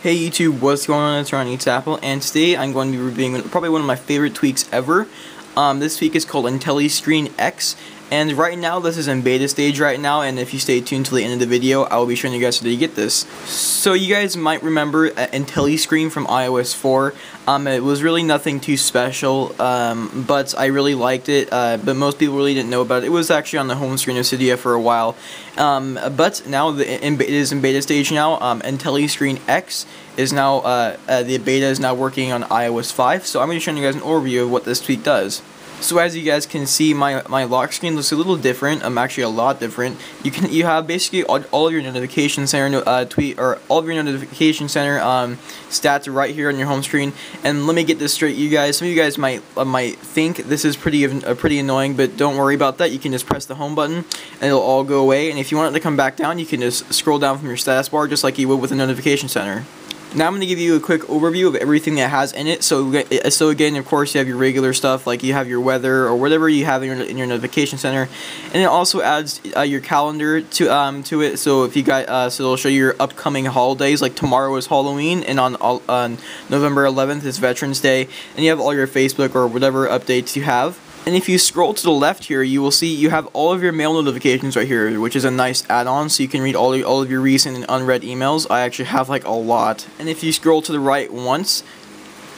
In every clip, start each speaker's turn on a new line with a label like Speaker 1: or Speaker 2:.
Speaker 1: Hey YouTube, what's going on? It's Ron Eats Apple, and today I'm going to be reviewing probably one of my favorite tweaks ever. Um, this tweak is called IntelliScreen X, and right now, this is in beta stage right now, and if you stay tuned till the end of the video, I will be showing you guys how to get this. So you guys might remember uh, IntelliScreen from iOS 4. Um, it was really nothing too special, um, but I really liked it, uh, but most people really didn't know about it. It was actually on the home screen of Cydia for a while, um, but now the, in, it is in beta stage now. Um, IntelliScreen X is now, uh, uh, the beta is now working on iOS 5, so I'm going to show you guys an overview of what this tweak does. So as you guys can see, my, my lock screen looks a little different. I'm actually a lot different. You can you have basically all, all of your notification center uh, tweet or all of your notification center um, stats right here on your home screen. And let me get this straight, you guys. Some of you guys might uh, might think this is pretty uh, pretty annoying, but don't worry about that. You can just press the home button and it'll all go away. And if you want it to come back down, you can just scroll down from your status bar just like you would with a notification center. Now I'm going to give you a quick overview of everything that has in it. So, uh, so again, of course, you have your regular stuff like you have your weather or whatever you have in your, in your notification center, and it also adds uh, your calendar to um to it. So if you got uh, so it'll show you your upcoming holidays. Like tomorrow is Halloween, and on on November 11th is Veterans Day, and you have all your Facebook or whatever updates you have. And if you scroll to the left here, you will see you have all of your mail notifications right here, which is a nice add-on, so you can read all, of, all of your recent and unread emails. I actually have like a lot. And if you scroll to the right once,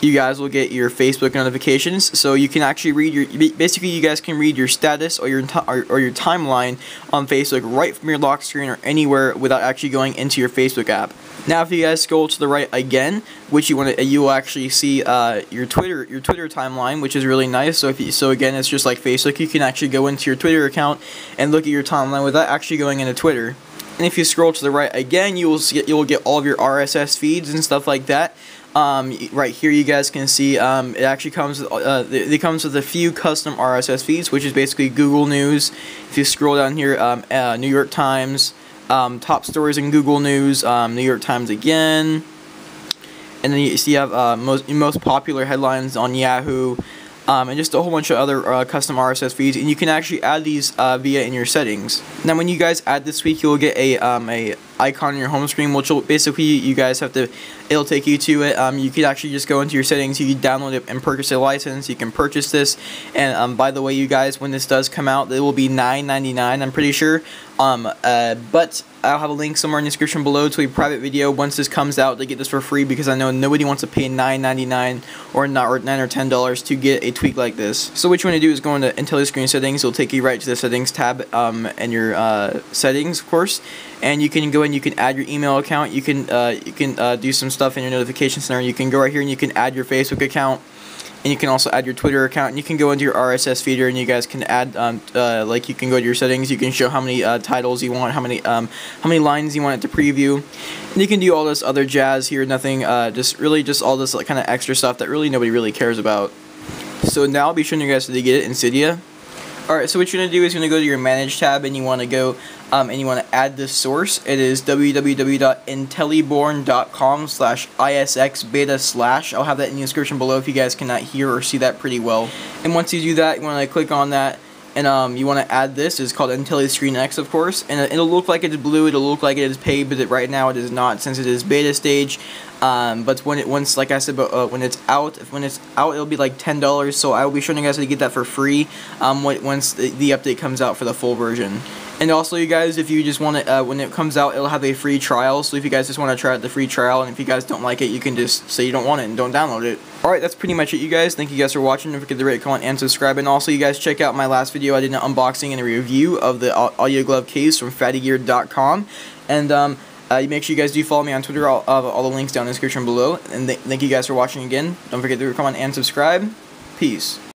Speaker 1: you guys will get your Facebook notifications. So you can actually read your basically you guys can read your status or your or, your timeline on Facebook right from your lock screen or anywhere without actually going into your Facebook app. Now, if you guys scroll to the right again, which you want to, you will actually see uh, your Twitter your Twitter timeline, which is really nice. So if you, so again, it's just like Facebook. You can actually go into your Twitter account and look at your timeline without actually going into Twitter. And if you scroll to the right again, you will see you will get all of your RSS feeds and stuff like that. Um, right here, you guys can see um, it actually comes with, uh, it comes with a few custom RSS feeds, which is basically Google News. If you scroll down here, um, uh, New York Times, um, top stories in Google News, um, New York Times again, and then you see you have uh, most most popular headlines on Yahoo. Um, and just a whole bunch of other uh, custom RSS feeds, and you can actually add these uh, via in your settings. Now, when you guys add this week, you'll get a um, a icon on your home screen, which will basically you guys have to, it'll take you to it. Um, you could actually just go into your settings, you can download it and purchase a license. You can purchase this, and um, by the way, you guys, when this does come out, it will be $9.99. I'm pretty sure. Um, uh, but I'll have a link somewhere in the description below to a private video once this comes out to get this for free because I know nobody wants to pay $9.99 or not or 9 or $10 to get a tweak like this. So what you want to do is go into IntelliScreen settings. It'll take you right to the settings tab um, and your uh, settings, of course. And you can go and you can add your email account. You can uh, you can uh, do some stuff in your notification center. You can go right here and you can add your Facebook account and you can also add your Twitter account. And you can go into your RSS feeder, and you guys can add, um, uh, like you can go to your settings. You can show how many uh, titles you want, how many, um, how many lines you want it to preview. And you can do all this other jazz here. Nothing, uh, just really just all this like, kind of extra stuff that really nobody really cares about. So now I'll be showing you guys how to get it in Cydia. Alright, so what you're going to do is you're going to go to your Manage tab and you want to go um, and you want to add this source. It is www.intelliborn.com slash isx beta slash. I'll have that in the description below if you guys cannot hear or see that pretty well. And once you do that, you want to click on that and um, you want to add this. It's called Intelli Screen X, of course, and it'll look like it's blue. It'll look like it is paid, but right now it is not since it is beta stage. Um, but when it once, like I said, but uh, when it's out, when it's out, it'll be like ten dollars. So I will be showing you guys how to get that for free. Um, once the, the update comes out for the full version. And also, you guys, if you just want it, uh, when it comes out, it'll have a free trial. So if you guys just want to try out the free trial, and if you guys don't like it, you can just say you don't want it and don't download it. Alright, that's pretty much it, you guys. Thank you guys for watching. Don't forget to rate, comment, and subscribe. And also, you guys check out my last video. I did an unboxing and a review of the audio glove case from fattygear.com. And, um, uh, make sure you guys do follow me on Twitter. I'll, have all the links down in the description below. And th thank you guys for watching again. Don't forget to comment and subscribe. Peace.